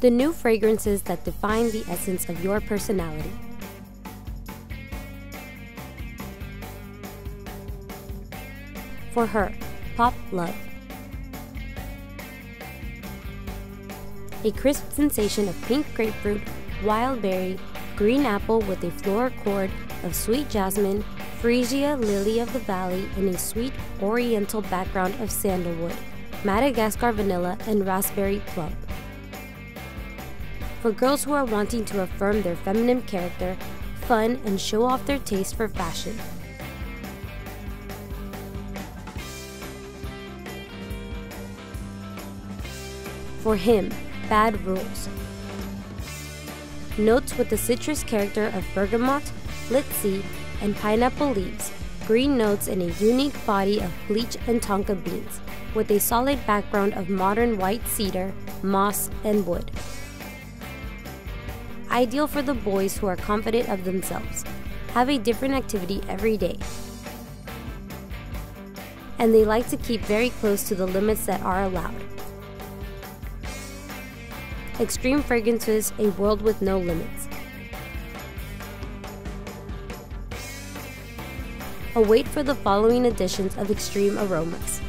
the new fragrances that define the essence of your personality. For her, Pop Love. A crisp sensation of pink grapefruit, wild berry, green apple with a floral chord of sweet jasmine, freesia lily of the valley, and a sweet oriental background of sandalwood, Madagascar vanilla, and raspberry plum. For girls who are wanting to affirm their feminine character, fun, and show off their taste for fashion. For him, Bad Rules. Notes with the citrus character of bergamot, litchi, and pineapple leaves, green notes in a unique body of bleach and tonka beans, with a solid background of modern white cedar, moss, and wood. Ideal for the boys who are confident of themselves, have a different activity every day, and they like to keep very close to the limits that are allowed. Xtreme Fragrances A World with No Limits. Await for the following editions of Xtreme Aromas.